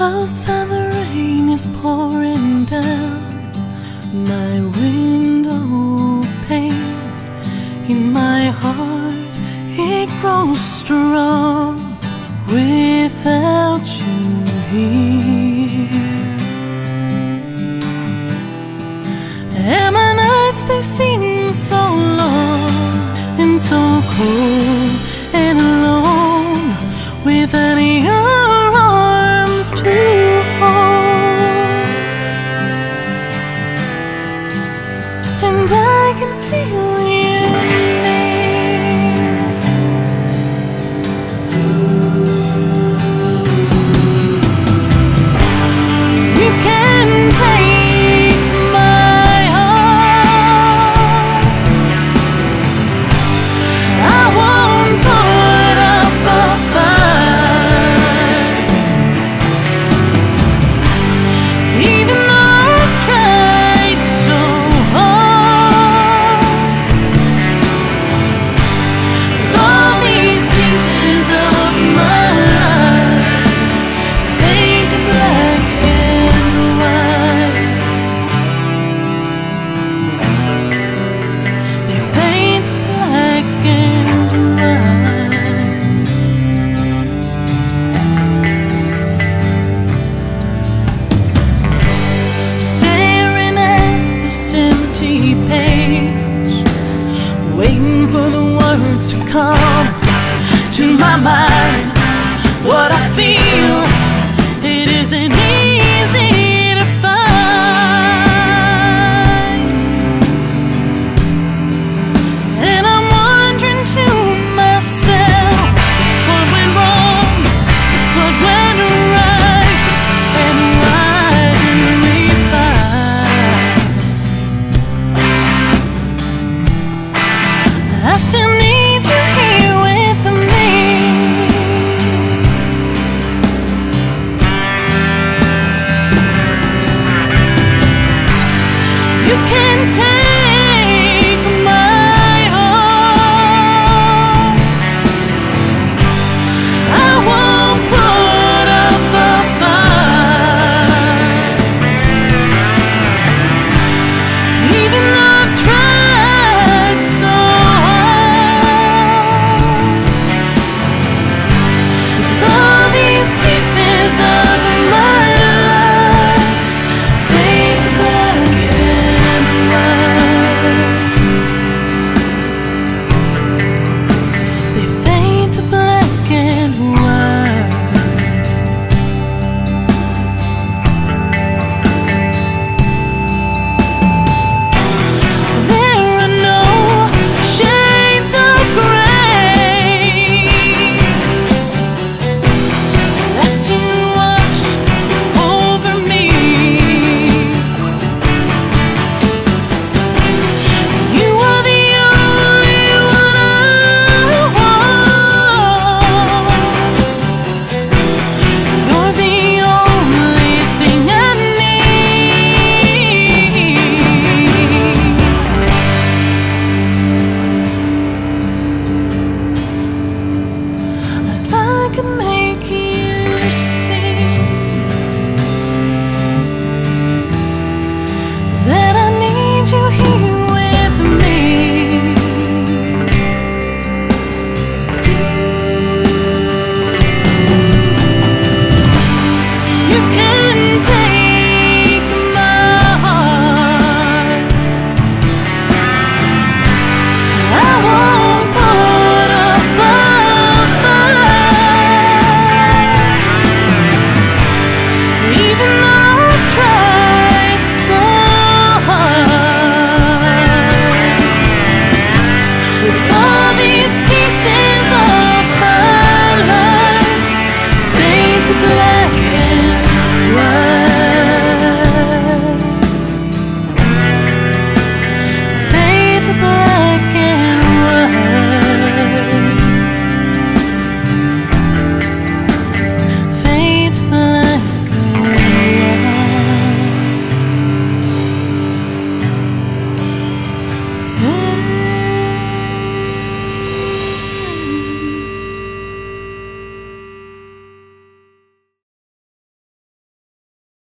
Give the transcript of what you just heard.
Outside the rain is pouring down my window pane. In my heart, it grows strong without you here. And my nights they seem so long and so cold and alone without you. my mind.